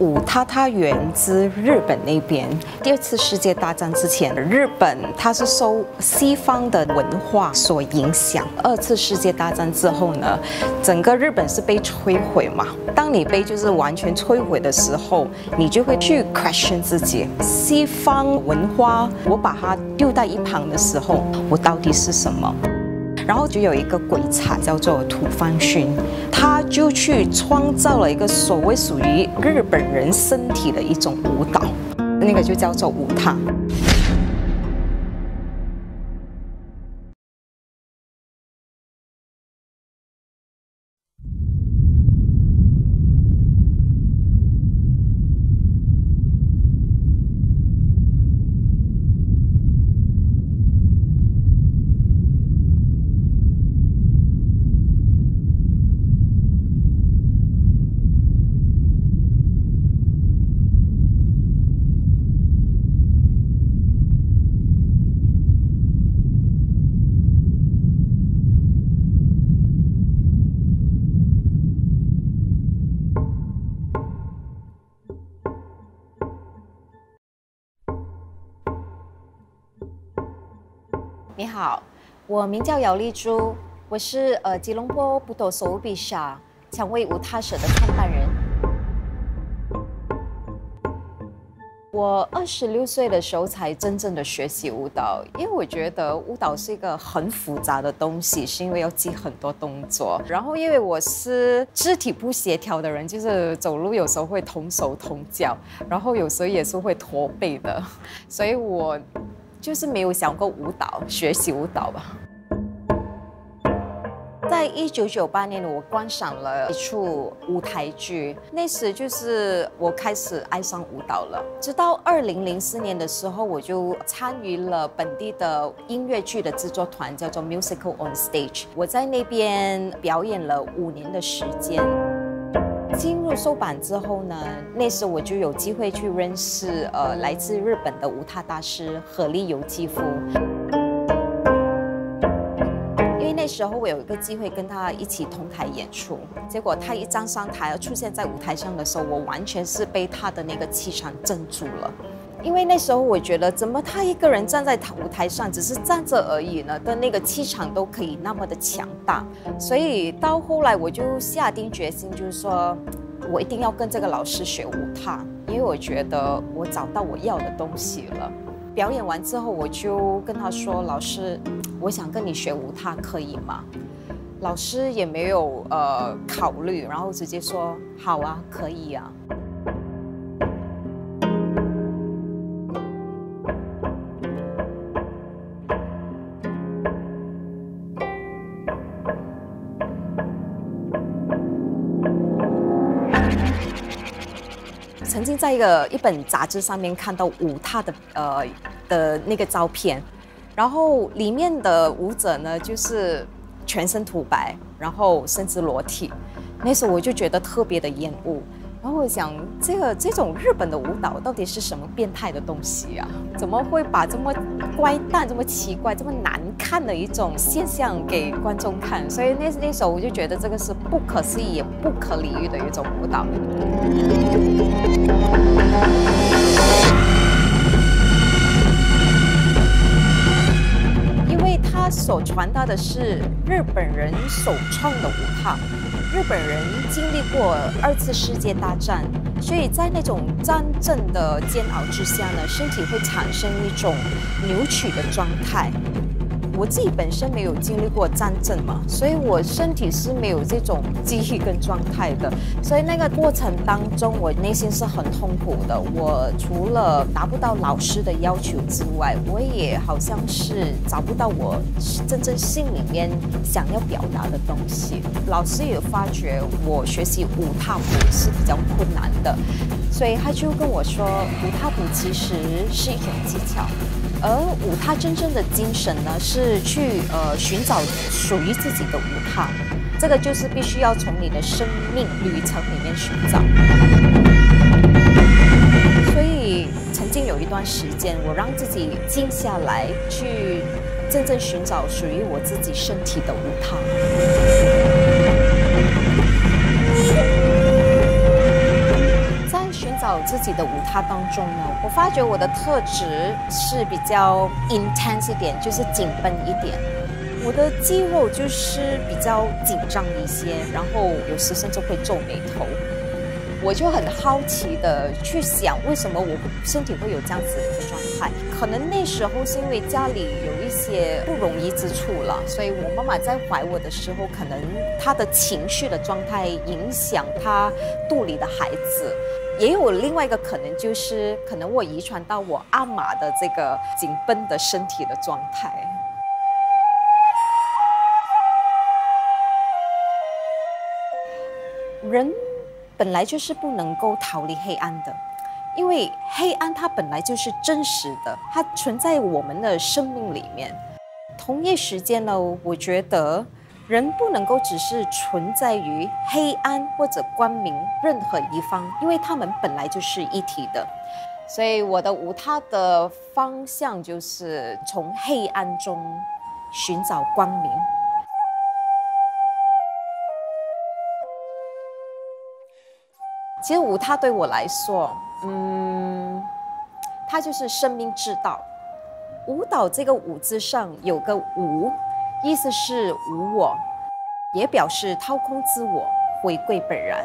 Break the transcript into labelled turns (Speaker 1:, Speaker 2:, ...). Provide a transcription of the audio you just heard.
Speaker 1: 五，它它源自日本那边。第二次世界大战之前，日本它是受西方的文化所影响。二次世界大战之后呢，整个日本是被摧毁嘛。当你被就是完全摧毁的时候，你就会去 question 自己：西方文化我把它丢在一旁的时候，我到底是什么？然后就有一个鬼才叫做土方勋，他就去创造了一个所谓属于日本人身体的一种舞蹈，那个就叫做舞踏。好，我名叫姚丽珠，我是呃吉隆坡布多索比莎蔷薇舞踏社的创办人。我二十六岁的时候才真正的学习舞蹈，因为我觉得舞蹈是一个很复杂的东西，是因为要记很多动作。然后因为我是肢体不协调的人，就是走路有时候会同手同脚，然后有时候也是会驼背的，所以我。就是没有想过舞蹈，学习舞蹈吧。在一九九八年，我观赏了一出舞台剧，那时就是我开始爱上舞蹈了。直到二零零四年的时候，我就参与了本地的音乐剧的制作团，叫做 Musical on Stage。我在那边表演了五年的时间。进入收版之后呢，那时我就有机会去认识呃来自日本的舞踏大师河利由纪夫，因为那时候我有一个机会跟他一起同台演出，结果他一站上台出现在舞台上的时候，我完全是被他的那个气场镇住了。因为那时候我觉得，怎么他一个人站在舞台上，只是站着而已呢？的那个气场都可以那么的强大，所以到后来我就下定决心，就是说我一定要跟这个老师学舞踏，因为我觉得我找到我要的东西了。表演完之后，我就跟他说：“老师，我想跟你学舞踏，可以吗？”老师也没有呃考虑，然后直接说：“好啊，可以啊。”在一个一本杂志上面看到舞踏的呃的那个照片，然后里面的舞者呢就是全身涂白，然后甚至裸体，那时候我就觉得特别的厌恶。然后我想，这个这种日本的舞蹈到底是什么变态的东西啊？怎么会把这么怪诞、这么奇怪、这么难看的一种现象给观众看？所以那那时候我就觉得这个是不可思议也不可理喻的一种舞蹈。因为它所传达的是日本人首创的舞蹈。日本人经历过二次世界大战，所以在那种战争的煎熬之下呢，身体会产生一种扭曲的状态。我自己本身没有经历过战争嘛，所以我身体是没有这种记忆跟状态的，所以那个过程当中，我内心是很痛苦的。我除了达不到老师的要求之外，我也好像是找不到我真正心里面想要表达的东西。老师也发觉我学习舞踏舞是比较困难的，所以他就跟我说，舞踏舞其实是一种技巧。而舞踏真正的精神呢，是去呃寻找属于自己的舞踏，这个就是必须要从你的生命旅程里面寻找。所以曾经有一段时间，我让自己静下来，去真正寻找属于我自己身体的舞踏。自己的舞踏当中呢，我发觉我的特质是比较 intense 一点，就是紧绷一点。我的肌肉就是比较紧张一些，然后有时甚至会皱眉头。我就很好奇的去想，为什么我身体会有这样子的一个状态？可能那时候是因为家里有一些不容易之处了，所以我妈妈在怀我的时候，可能她的情绪的状态影响她肚里的孩子。也有另外一个可能，就是可能我遗传到我阿玛的这个紧绷的身体的状态。人。本来就是不能够逃离黑暗的，因为黑暗它本来就是真实的，它存在我们的生命里面。同一时间呢，我觉得人不能够只是存在于黑暗或者光明任何一方，因为他们本来就是一体的。所以我的舞它的方向就是从黑暗中寻找光明。其实舞踏对我来说，嗯，它就是生命之道。舞蹈这个“舞”字上有个“无”，意思是无我，也表示掏空自我，回归本然。